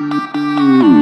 Mm-hmm.